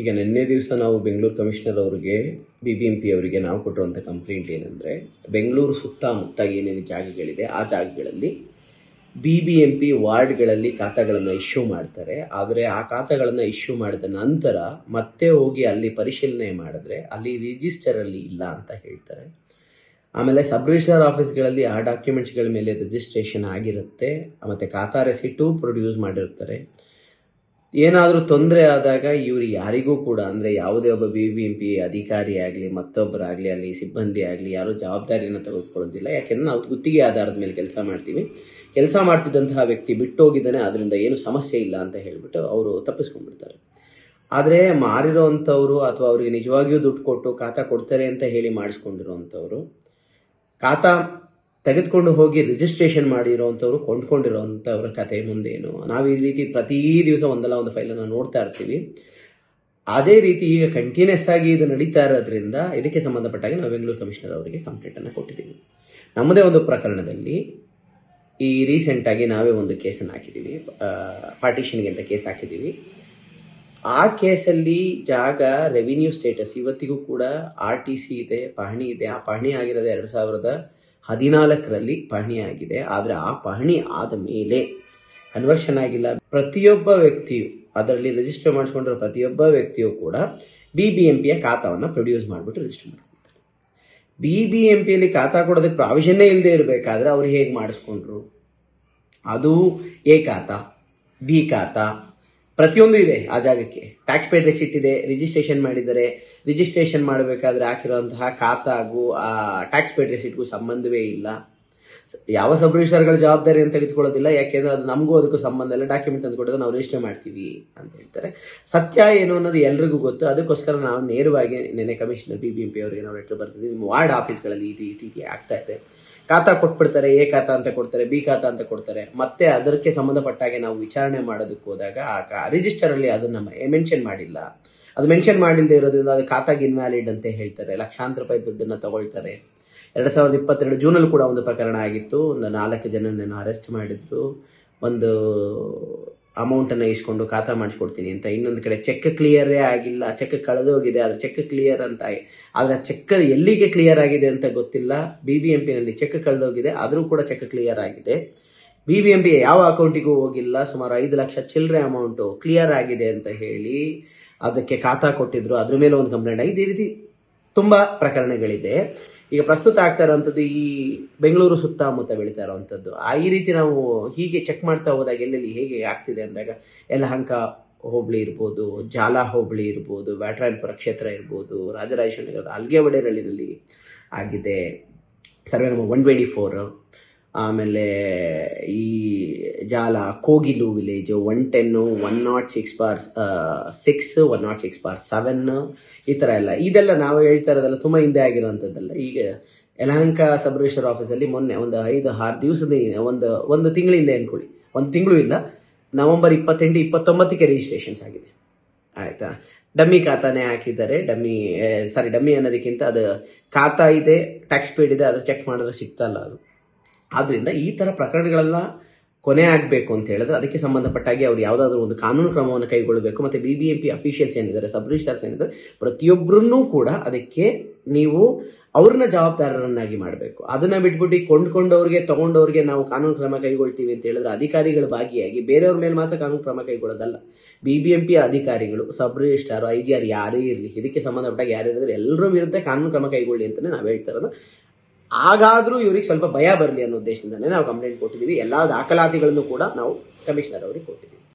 ಈಗ ನಿನ್ನೆ ದಿವಸ ನಾವು ಬೆಂಗಳೂರು ಕಮಿಷನರ್ ಅವರಿಗೆ ಬಿ ಬಿ ಎಂ ಪಿ ಅವರಿಗೆ ನಾವು ಕೊಟ್ಟಿರುವಂಥ ಕಂಪ್ಲೇಂಟ್ ಏನಂದರೆ, ಬೆಂಗಳೂರು ಸುತ್ತಮುತ್ತ ಏನೇನು ಜಾಗಗಳಿದೆ, ಆ ಜಾಗಗಳಲ್ಲಿ ಬಿ ಬಿ ಎಂ ಪಿ ವಾರ್ಡ್ಗಳಲ್ಲಿ ಖಾತಾಗಳನ್ನು ಇಶ್ಯೂ ಮಾಡ್ತಾರೆ. ಆದರೆ ಆ ಖಾತಾಗಳನ್ನು ಇಶ್ಯೂ ಮಾಡಿದ ನಂತರ ಮತ್ತೆ ಹೋಗಿ ಅಲ್ಲಿ ಪರಿಶೀಲನೆ ಮಾಡಿದ್ರೆ ಅಲ್ಲಿ ರಿಜಿಸ್ಟರಲ್ಲಿ ಇಲ್ಲ ಅಂತ ಹೇಳ್ತಾರೆ. ಆಮೇಲೆ ಸಬ್ ರಿಜಿಸ್ಟರ್ ಆಫೀಸ್ಗಳಲ್ಲಿ ಆ ಡಾಕ್ಯುಮೆಂಟ್ಸ್ಗಳ ಮೇಲೆ ರಿಜಿಸ್ಟ್ರೇಷನ್ ಆಗಿರುತ್ತೆ, ಮತ್ತು ಖಾತಾ ರೆಸಿಟು ಪ್ರೊಡ್ಯೂಸ್ ಮಾಡಿರ್ತಾರೆ. ಏನಾದರೂ ತೊಂದರೆ ಆದಾಗ ಇವರು ಯಾರಿಗೂ ಕೂಡ, ಅಂದರೆ ಯಾವುದೇ ಒಬ್ಬ ಬಿ ಬಿ ಎಂ ಪಿ ಅಧಿಕಾರಿ ಆಗಲಿ, ಮತ್ತೊಬ್ಬರಾಗಲಿ, ಅಲ್ಲಿ ಸಿಬ್ಬಂದಿ ಆಗಲಿ, ಯಾರೂ ಜವಾಬ್ದಾರಿಯನ್ನು ತೆಗೆದುಕೊಳ್ಳೋದಿಲ್ಲ. ಯಾಕೆಂದರೆ ನಾವು ಗುತ್ತಿಗೆ ಆಧಾರದ ಮೇಲೆ ಕೆಲಸ ಮಾಡ್ತೀವಿ. ಕೆಲಸ ಮಾಡ್ತಿದ್ದಂತಹ ವ್ಯಕ್ತಿ ಬಿಟ್ಟು ಹೋಗಿದ್ದಾನೆ ಅದರಿಂದ ಏನು ಸಮಸ್ಯೆ ಇಲ್ಲ ಅಂತ ಹೇಳಿಬಿಟ್ಟು ಅವರು ತಪ್ಪಿಸ್ಕೊಂಡ್ಬಿಡ್ತಾರೆ. ಆದರೆ ಮಾರಿರೋವಂಥವ್ರು ಅಥವಾ ಅವರಿಗೆ ನಿಜವಾಗಿಯೂ ದುಡ್ಡು ಕೊಟ್ಟು ಖಾತಾ ಕೊಡ್ತಾರೆ ಅಂತ ಹೇಳಿ ಮಾಡಿಸ್ಕೊಂಡಿರೋವಂಥವ್ರು ಖಾತಾ ತೆಗೆದುಕೊಂಡು ಹೋಗಿ ರಿಜಿಸ್ಟ್ರೇಷನ್ ಮಾಡಿರೋವಂಥವ್ರು ಕೊಂಡ್ಕೊಂಡಿರೋವಂಥವ್ರ ಕತೆ ಮುಂದೇನು. ನಾವು ಈ ರೀತಿ ಪ್ರತಿ ದಿವಸ ಒಂದಲ್ಲ ಒಂದು ಫೈಲನ್ನು ನೋಡ್ತಾ ಇರ್ತೀವಿ. ಅದೇ ರೀತಿ ಈಗ ಕಂಟಿನ್ಯೂಸ್ ಆಗಿ ಇದು ನಡೀತಾ ಇರೋದ್ರಿಂದ ಇದಕ್ಕೆ ಸಂಬಂಧಪಟ್ಟಾಗಿ ನಾವು ಬೆಂಗಳೂರು ಕಮಿಷನರ್ ಅವರಿಗೆ ಕಂಪ್ಲೇಂಟನ್ನು ಕೊಟ್ಟಿದ್ದೀವಿ. ನಮ್ಮದೇ ಒಂದು ಪ್ರಕರಣದಲ್ಲಿ ಈ ರೀಸೆಂಟಾಗಿ ನಾವೇ ಒಂದು ಕೇಸನ್ನು ಹಾಕಿದ್ದೀವಿ. ಪಾರ್ಟಿಷನ್ಗೆ ಅಂತ ಕೇಸ್ ಹಾಕಿದ್ದೀವಿ. ಆ ಕೇಸಲ್ಲಿ ಜಾಗ ರೆವಿನ್ಯೂ ಸ್ಟೇಟಸ್ ಇವತ್ತಿಗೂ ಕೂಡ ಆರ್ ಟಿ ಸಿ ಇದೆ ಪಹಣಿ ಇದೆ. ಆ ಪಹಣಿ ಆಗಿರೋದು ಎರಡು ಸಾವಿರದ ಹದಿನಾಲ್ಕರಲ್ಲಿ ಪಹಣಿ ಆಗಿದೆ ಆದರೆ ಆ ಪಹಣಿ ಆದ ಮೇಲೆ ಕನ್ವರ್ಷನ್ ಆಗಿಲ್ಲ. ಪ್ರತಿಯೊಬ್ಬ ವ್ಯಕ್ತಿಯು ಅದರಲ್ಲಿ ರಿಜಿಸ್ಟರ್ ಮಾಡಿಸ್ಕೊಂಡಿರೋ ಪ್ರತಿಯೊಬ್ಬ ವ್ಯಕ್ತಿಯು ಕೂಡ ಬಿ ಬಿ ಎಂ ಪಿಯ ಖಾತಾವನ್ನು ಪ್ರೊಡ್ಯೂಸ್ ಮಾಡಿಬಿಟ್ಟು ರಿಜಿಸ್ಟರ್ ಮಾಡ್ಕೊಳ್ತಾರೆ. ಬಿ ಬಿ ಎಂ ಪಿಯಲ್ಲಿ ಖಾತಾ ಕೊಡೋದಕ್ಕೆ ಪ್ರಾವಿಷನ್ನೇ ಇಲ್ಲದೆ ಇರಬೇಕಾದ್ರೆ ಅವ್ರು ಹೇಗೆ ಮಾಡಿಸ್ಕೊಂಡ್ರು? ಅದು ಎ ಖಾತಾ, ಬಿ ಖಾತಾ ಪ್ರತಿಯೊಂದು ಇದೆ ಆ ಜಾಗಕ್ಕೆ. ಟ್ಯಾಕ್ಸ್ ಪೇಡ್ ರೆಸಿಟ್ ಇದೆ ರಿಜಿಸ್ಟ್ರೇಷನ್ ಮಾಡಿದರೆ ರಿಜಿಸ್ಟ್ರೇಷನ್ ಮಾಡಬೇಕಾದ್ರೆ ಹಾಕಿರುವಂತಹ ಖಾತಾಗೂ ಆ ಟ್ಯಾಕ್ಸ್ ಪೇಡ್ ರೆಸಿಟ್ಗೂ ಸಂಬಂಧವೇ ಇಲ್ಲ. ಯಾವ ಸಬ್ ಜವಾಬ್ದಾರಿ ಅಂತ ತೆಗೆದುಕೊಳ್ಳೋದಿಲ್ಲ, ಯಾಕೆಂದ್ರೆ ಅದು ನಮಗೂ ಅದಕ್ಕೂ ಸಂಬಂಧ ಇಲ್ಲ. ಡಾಕ್ಯುಮೆಂಟ್ ಅಂತ ಕೊಟ್ಟಿದ್ರೆ ನಾವು ರಿಜಿಸ್ಟರ್ ಮಾಡ್ತೀವಿ ಅಂತ ಹೇಳ್ತಾರೆ. ಸತ್ಯ ಏನು ಅನ್ನೋದು ಎಲ್ರಿಗೂ ಗೊತ್ತು. ಅದಕ್ಕೋಸ್ಕರ ನಾವು ನೇರವಾಗಿ ನೆನೆ commissioner B B M P ಅವರಿಗೆ ನಾವು ಲೆಟರ್ ಬರ್ತಿದ್ವಿ ನಿಮ್ಮ ವಾರ್ಡ್ ಆಫೀಸ್ಗಳಲ್ಲಿ ಈ ರೀತಿ ಆಗ್ತಾ ಇದೆ. ಖಾತಾ ಕೊಟ್ಬಿಡ್ತಾರೆ, ಎ ಖಾತಾ ಅಂತ ಕೊಡ್ತಾರೆ, ಬಿ ಖಾತಾ ಅಂತ ಕೊಡ್ತಾರೆ. ಮತ್ತೆ ಅದಕ್ಕೆ ಸಂಬಂಧಪಟ್ಟಾಗೆ ನಾವು ವಿಚಾರಣೆ ಮಾಡೋದಕ್ಕೆ ಹೋದಾಗ ಆ ರಿಜಿಸ್ಟರ್ ಅಲ್ಲಿ ಅದನ್ನ ಮೆನ್ಷನ್ ಮಾಡಿಲ್ಲ. ಅದು ಮೆನ್ಷನ್ ಮಾಡಿಲ್ಲದೆ ಇರೋದ್ರಿಂದ ಅದು ಖಾತಾಗೆ ಇನ್ವ್ಯಾಲಿಡ್ ಅಂತ ಹೇಳ್ತಾರೆ. ಲಕ್ಷಾಂತರ ರೂಪಾಯಿ ದುಡ್ಡನ್ನ ತಗೊಳ್ತಾರೆ. ಎರಡು ಸಾವಿರದ ಇಪ್ಪತ್ತೆರಡು ಜೂನಲ್ಲಿ ಕೂಡ ಒಂದು ಪ್ರಕರಣ ಆಗಿತ್ತು. ಒಂದು ನಾಲ್ಕು ಜನನನ್ನು ಅರೆಸ್ಟ್ ಮಾಡಿದ್ರು. ಒಂದು ಅಮೌಂಟನ್ನು ಇಸ್ಕೊಂಡು ಖಾತಾ ಮಾಡಿಸ್ಕೊಡ್ತೀನಿ ಅಂತ ಇನ್ನೊಂದು ಕಡೆ ಚೆಕ್ ಕ್ಲಿಯರೇ ಆಗಿಲ್ಲ. ಚೆಕ್ ಕಳೆದೋಗಿದೆ ಆದರೆ ಚೆಕ್ ಕ್ಲಿಯರ್ ಅಂತ ಆದರೆ ಚೆಕ್ ಎಲ್ಲಿಗೆ ಕ್ಲಿಯರ್ ಆಗಿದೆ ಅಂತ ಗೊತ್ತಿಲ್ಲ. ಬಿ ಬಿ ಎಂ ಪಿನಲ್ಲಿ ಚೆಕ್ ಕಳೆದೋಗಿದೆ ಆದರೂ ಕೂಡ ಚೆಕ್ ಕ್ಲಿಯರ್ ಆಗಿದೆ. ಬಿ ಬಿ ಎಂ ಪಿ ಯಾವ ಅಕೌಂಟಿಗೂ ಹೋಗಿಲ್ಲ, ಸುಮಾರು ಐದು ಲಕ್ಷ ಚಿಲ್ಲರೆ ಅಮೌಂಟು ಕ್ಲಿಯರ್ ಆಗಿದೆ ಅಂತ ಹೇಳಿ ಅದಕ್ಕೆ ಖಾತಾ ಕೊಟ್ಟಿದ್ರು. ಅದ್ರ ಮೇಲೆ ಒಂದು ಕಂಪ್ಲೇಂಟ್ ಆಗಿದೆ ಈ ರೀತಿ ತುಂಬ ಪ್ರಕರಣಗಳಿದೆ. ಈಗ ಪ್ರಸ್ತುತ ಆಗ್ತಾ ಇರುವಂಥದ್ದು ಈ ಬೆಂಗಳೂರು ಸುತ್ತಮುತ್ತ ಬೆಳೀತಾ ಇರುವಂಥದ್ದು ಆ ಈ ರೀತಿ ನಾವು ಹೀಗೆ ಚೆಕ್ ಮಾಡ್ತಾ ಹೋದಾಗ ಎಲ್ಲೆಲ್ಲಿ ಹೇಗೆ ಆಗ್ತಿದೆ ಅಂದಾಗ ಯಲಹಂಕ ಹೋಬಳಿ ಇರ್ಬೋದು, ಜಾಲ ಹೋಬಳಿ ಇರ್ಬೋದು ಬ್ಯಾಟ್ರಾಯನ್ಪುರ ಕ್ಷೇತ್ರ ಇರ್ಬೋದು, ರಾಜರಾಜೇಶ್ವರ ನಗರದ ಅಲ್ಗೆ ಒಡೆರಳ್ಳಿನಲ್ಲಿ ಆಗಿದೆ. Survey number one twenty four ಆಮೇಲೆ ಈ Jala Kogilu village one ten one nought six bar six one nought six bar seven ಈ ಥರ ಎಲ್ಲ. ಇದೆಲ್ಲ ನಾವು ಹೇಳ್ತಾ ಇರೋದೆಲ್ಲ ತುಂಬ ಹಿಂದೆ ಆಗಿರುವಂಥದ್ದಲ್ಲ. ಈಗ ಯಲಹಂಕ ರಿಜಿಸ್ಟರ್ ಆಫೀಸಲ್ಲಿ ಮೊನ್ನೆ ಒಂದು ಐದು, ಆರು ದಿವಸದ ಒಂದು ಒಂದು ತಿಂಗಳಿಂದ ಅನ್ಕೊಳ್ಳಿ. ಒಂದು ತಿಂಗಳು ಇಲ್ಲ. ನವೆಂಬರ್ ಇಪ್ಪತ್ತೆಂಟು, ಇಪ್ಪತ್ತೊಂಬತ್ತಕ್ಕೆ ರಿಜಿಸ್ಟ್ರೇಷನ್ಸ್ ಆಗಿದೆ. ಆಯಿತಾ? ಡಮ್ಮಿ ಖಾತಾನೇ ಹಾಕಿದ್ದಾರೆ. ಡಮ್ಮಿ ಸಾರಿ ಡಮ್ಮಿ ಅನ್ನೋದಕ್ಕಿಂತ ಅದು ಖಾತಾ ಇದೆ ಟ್ಯಾಕ್ಸ್ ಪೇಡ್ ಇದೆ, ಅದು ಚೆಕ್ ಮಾಡಿದ್ರೆ ಸಿಗ್ತಲ್ಲ ಅದು. ಆದ್ದರಿಂದ ಈ ಥರ ಪ್ರಕರಣಗಳೆಲ್ಲ ಕೊನೆ ಆಗಬೇಕು ಅಂತ ಹೇಳಿದ್ರೆ ಅದಕ್ಕೆ ಸಂಬಂಧಪಟ್ಟಾಗಿ ಅವ್ರು ಯಾವುದಾದ್ರೂ ಒಂದು ಕಾನೂನು ಕ್ರಮವನ್ನು ಕೈಗೊಳ್ಳಬೇಕು ಮತ್ತು B B M P officials ಏನಿದ್ದಾರೆ ಸಬ್ ರಿಜಿಸ್ಟರ್ಸ್ ಏನಿದ್ದಾರೆ ಪ್ರತಿಯೊಬ್ಬರನ್ನೂ ಕೂಡ ಅದಕ್ಕೆ ನೀವು ಅವ್ರನ್ನ ಜವಾಬ್ದಾರರನ್ನಾಗಿ ಮಾಡಬೇಕು. ಅದನ್ನ ಬಿಟ್ಬಿಟ್ಟು ಕೊಂಡ್ಕೊಂಡವ್ರಿಗೆ, ತಗೊಂಡವ್ರಿಗೆ ನಾವು ಕಾನೂನು ಕ್ರಮ ಕೈಗೊಳ್ತೀವಿ ಅಂತ ಹೇಳಿದ್ರೆ ಅಧಿಕಾರಿಗಳು ಭಾಗಿಯಾಗಿ ಬೇರೆಯವ್ರ ಮೇಲೆ ಮಾತ್ರ ಕಾನೂನು ಕ್ರಮ ಕೈಗೊಳ್ಳೋದಲ್ಲ. ಬಿ ಬಿ ಎಂ ಪಿ ಅಧಿಕಾರಿಗಳು sub registrar I G R ಯಾರೇ ಇರಲಿ, ಇದಕ್ಕೆ ಸಂಬಂಧಪಟ್ಟಾಗ ಯಾರೇ ಇರಲಿ ಎಲ್ಲರ ವಿರುದ್ಧ ಕಾನೂನು ಕ್ರಮ ಕೈಗೊಳ್ಳಿ ಅಂತಲೇ ನಾವು ಹೇಳ್ತಾ ಇರೋದು. ಹಾಗಾದರೂ ಇವರಿಗೆ ಸ್ವಲ್ಪ ಭಯ ಬರಲಿ ಅನ್ನೋ ಉದ್ದೇಶದಿಂದಲೇ ನಾವು ಕಂಪ್ಲೇಂಟ್ ಕೊಟ್ಟಿದ್ದೀವಿ ಎಲ್ಲ ದಾಖಲಾತಿಗಳನ್ನು ಕೂಡ ನಾವು ಕಮಿಷನರ್ ಅವರಿಗೆ ಕೊಟ್ಟಿದ್ದೀವಿ